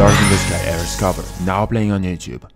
Darkness English by Eris Cover, now playing on YouTube.